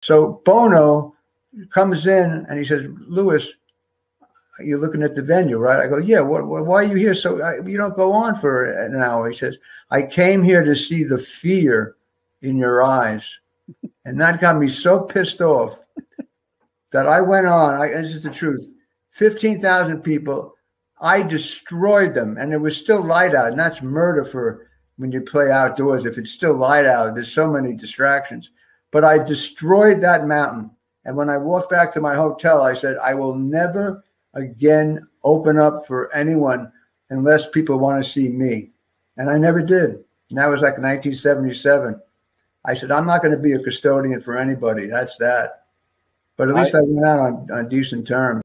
So Bono comes in and he says, Lewis, you're looking at the venue, right? I go, yeah. What, why are you here? So I, you don't go on for an hour. He says, I came here to see the fear in your eyes, and that got me so pissed off that I went on. I, this is the truth. Fifteen thousand people. I destroyed them, and it was still light out, and that's murder for when you play outdoors. If it's still light out, there's so many distractions. But I destroyed that mountain. And when I walked back to my hotel, I said, I will never again open up for anyone unless people want to see me. And I never did. And that was like 1977. I said, I'm not going to be a custodian for anybody. That's that. But at least I, I went out on, on decent terms.